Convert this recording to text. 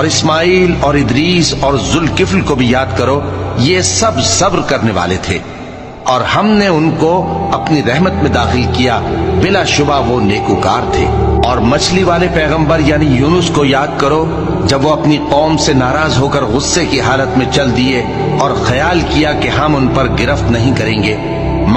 और इस्माइल और इदरीस और जुलकिफल को भी याद करो, ये सब सब्र करने वाले थे। और हमने उनको अपनी रहमत में दाखिल किया, बिला शुबा वो नेकुकार थे। और मछली वाले पैगंबर यानी यूनुस को याद करो, जब वो अपनी कौम से नाराज़ होकर गुस्से की हालत में चल दिए और ख्याल किया कि हम उन पर गिरफ्त नहीं करेंगे।